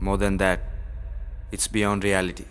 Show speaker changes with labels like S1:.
S1: More than that, it's beyond reality.